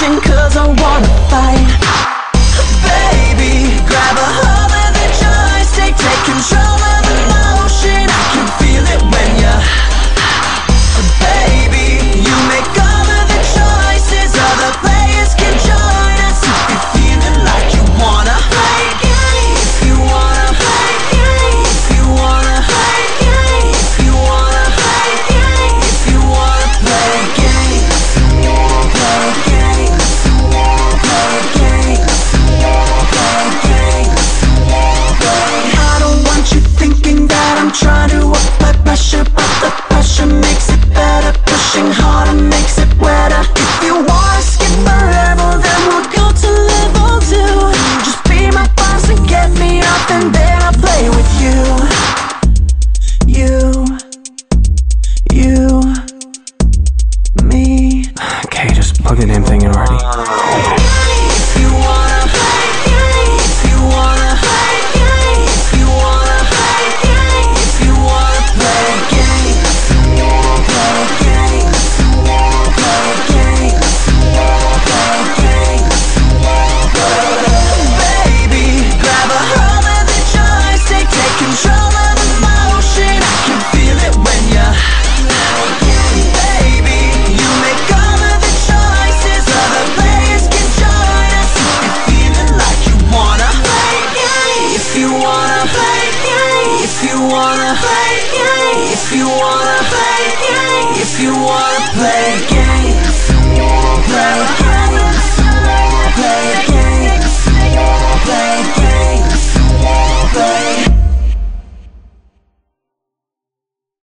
cause I wanna fight. I'm trying to up my pressure, but the pressure makes it better. Pushing harder makes it wetter. If you wanna skip a level, then we'll go to level two. Just be my boss and get me up, and then I'll play with you. You, you, me. Okay, just plug the damn thing in already. you wanna play games, if you wanna play games, if you wanna play games.